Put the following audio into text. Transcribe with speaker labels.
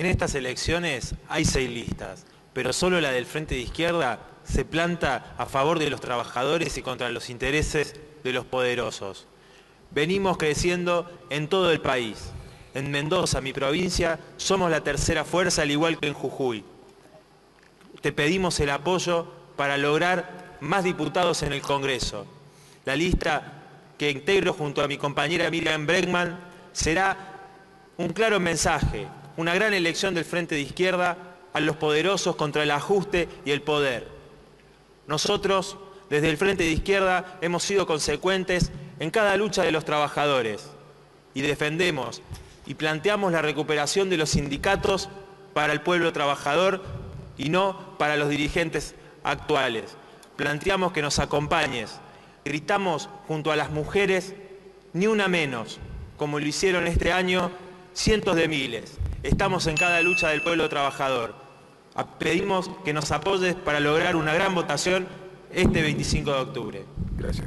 Speaker 1: En estas elecciones hay seis listas, pero solo la del Frente de Izquierda se planta a favor de los trabajadores y contra los intereses de los poderosos. Venimos creciendo en todo el país. En Mendoza, mi provincia, somos la tercera fuerza, al igual que en Jujuy. Te pedimos el apoyo para lograr más diputados en el Congreso. La lista que integro junto a mi compañera Miriam Bregman será un claro mensaje, una gran elección del Frente de Izquierda a los poderosos contra el ajuste y el poder. Nosotros, desde el Frente de Izquierda, hemos sido consecuentes en cada lucha de los trabajadores y defendemos y planteamos la recuperación de los sindicatos para el pueblo trabajador y no para los dirigentes actuales. Planteamos que nos acompañes. Gritamos junto a las mujeres, ni una menos, como lo hicieron este año cientos de miles. Estamos en cada lucha del pueblo trabajador. Pedimos que nos apoyes para lograr una gran votación este 25 de octubre.
Speaker 2: Gracias,